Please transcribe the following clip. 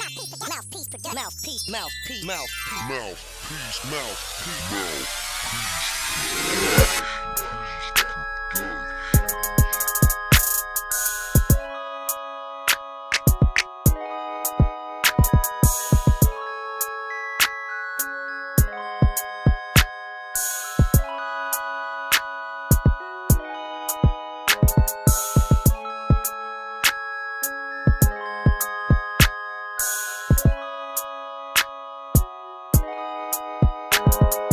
Mouthpiece, mouthpiece, mouthpiece, mouthpiece. Mouthpiece, mouthpiece, mouthpiece. you